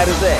bad as they.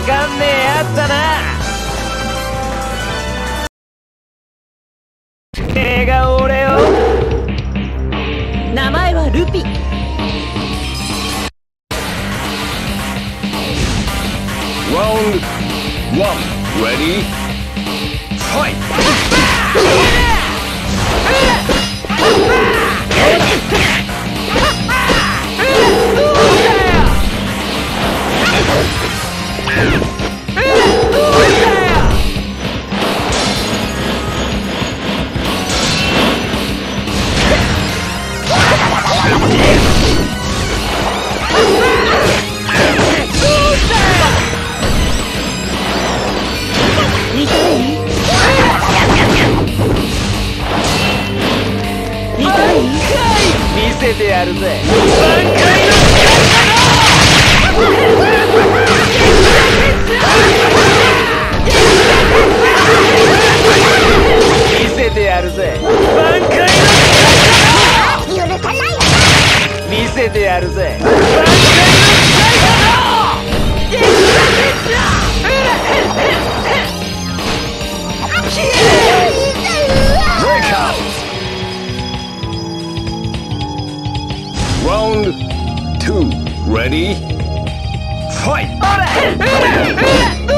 かんねえやつだな。が俺を。名前はルピ。ラウンド1 Ready? Roy! Ora! Ora! Ora! Ora!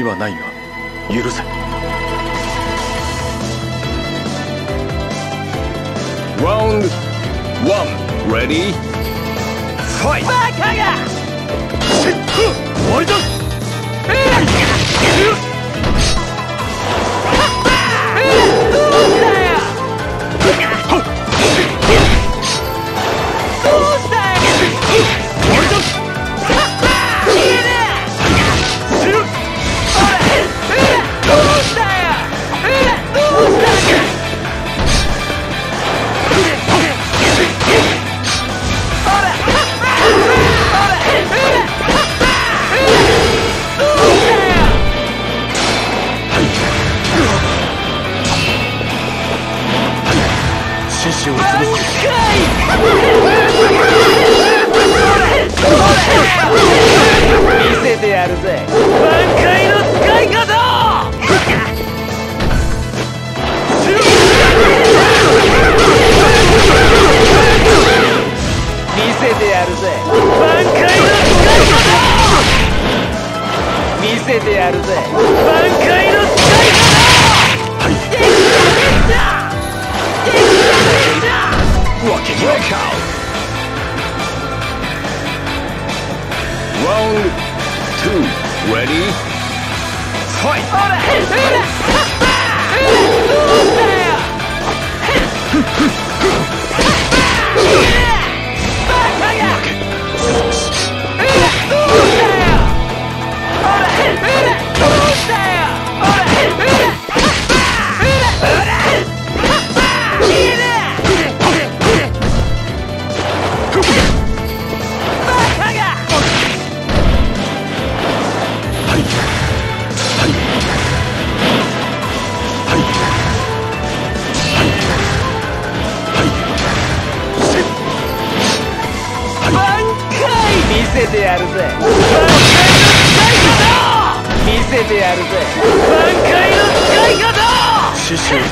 にはないが許せ。Round two. Ready? Fight!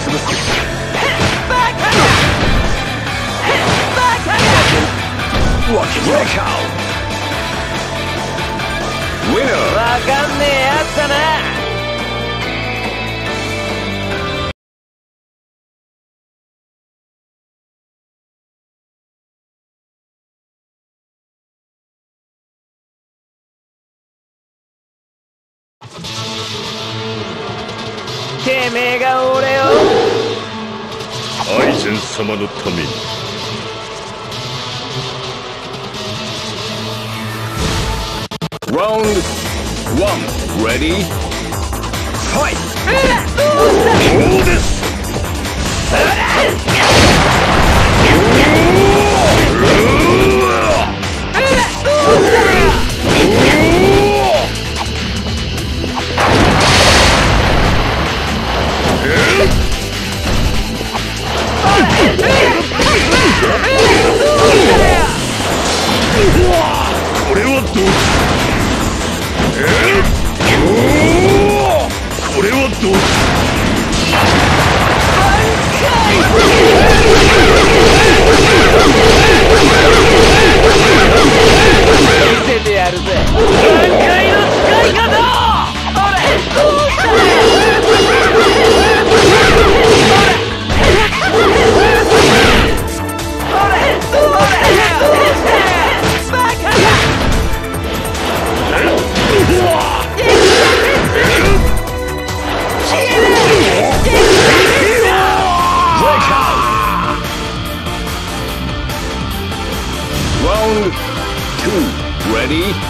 Watch your cow! Winner! わかんねえやつだなてめえが俺を。アイゼン様のために。ラウンド1ファイトう 第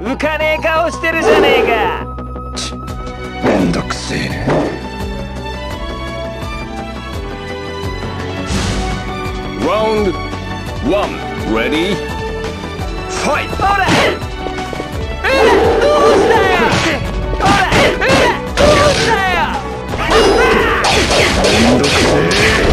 浮かねえ顔してるじゃねえかめんどくせえね Round one. Ready? Fight! ほらえらどうしたよほらえらどうしたよめんどくせえ